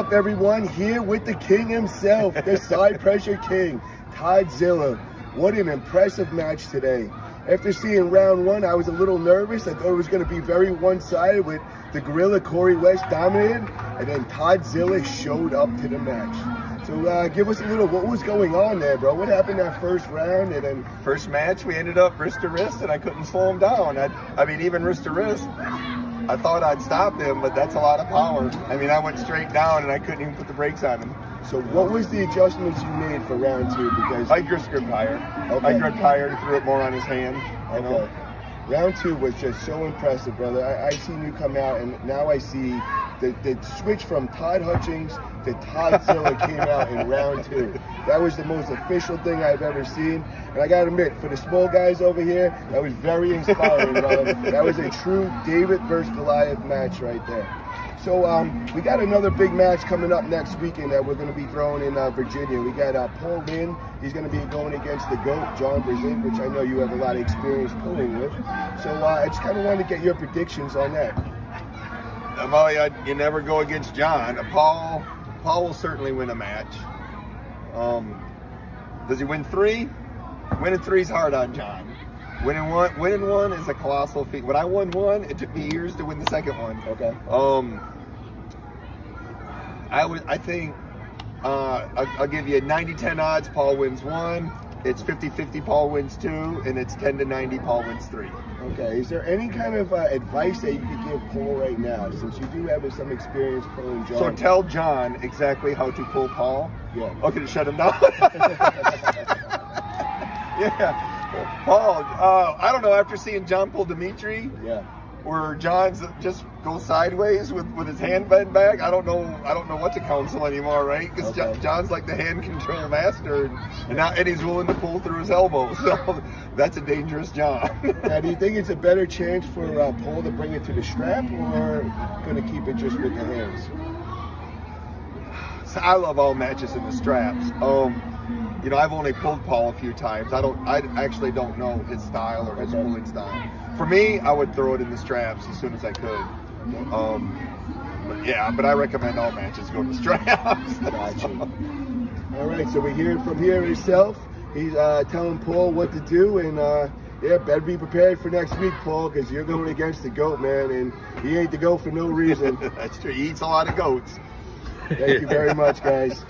up everyone here with the king himself the side pressure king Toddzilla what an impressive match today. After seeing round one i was a little nervous. I thought it was going to be very one-sided with the gorilla corey west dominated and then Toddzilla showed up to the match. So uh, give us a little what was going on there bro? What happened that first round? And then first match we ended up wrist to wrist and i couldn't slow him down. I, I mean even wrist to wrist I thought I'd stop him, but that's a lot of power. I mean, I went straight down and I couldn't even put the brakes on him. So what was the adjustments you made for round two? Because I just gripped higher. Okay. I gripped higher and threw it more on his hand. You know? Round two was just so impressive, brother. I, I seen you come out, and now I see the, the switch from Todd Hutchings to Toddzilla came out in round two. That was the most official thing I've ever seen. And I gotta admit, for the small guys over here, that was very inspiring, brother. That was a true David versus Goliath match right there. So um, we got another big match coming up next weekend that we're going to be throwing in uh, Virginia. We got uh, Paul Linn. He's going to be going against the GOAT, John Brzenk, which I know you have a lot of experience pulling with. So uh, I just kind of wanted to get your predictions on that. Well, you never go against John. Paul, Paul will certainly win a match. Um, does he win three? Winning three is hard on John. Winning one, winning one is a colossal feat. When I won one, it took me years to win the second one. Okay. Um, I would, I think, uh, I'll, I'll give you 90-10 odds. Paul wins one. It's 50-50. Paul wins two, and it's 10 to 90. Paul wins three. Okay. Is there any kind of uh, advice that you could give Paul right now, since you do have some experience pulling John? So tell John exactly how to pull Paul. Yeah. Okay, to shut him down. yeah. Paul, uh, I don't know. After seeing John pull Dimitri, yeah, where John's just go sideways with, with his hand bent back, I don't know. I don't know what to counsel anymore, right? Because okay. John's like the hand control master, and, and, now, and he's willing to pull through his elbow. So that's a dangerous John. now, do you think it's a better chance for uh, Paul to bring it to the strap, or going to keep it just with the hands? So I love all matches in the straps. Um, you know, I've only pulled Paul a few times. I don't, I actually don't know his style or his pulling style. For me, I would throw it in the straps as soon as I could. Um, but yeah, but I recommend all matches go to straps. gotcha. All right, so we hear it from here himself. He's uh, telling Paul what to do, and uh, yeah, better be prepared for next week, Paul, because you're going against the goat, man, and he ain't the goat for no reason. That's true. He eats a lot of goats. Thank you very much, guys.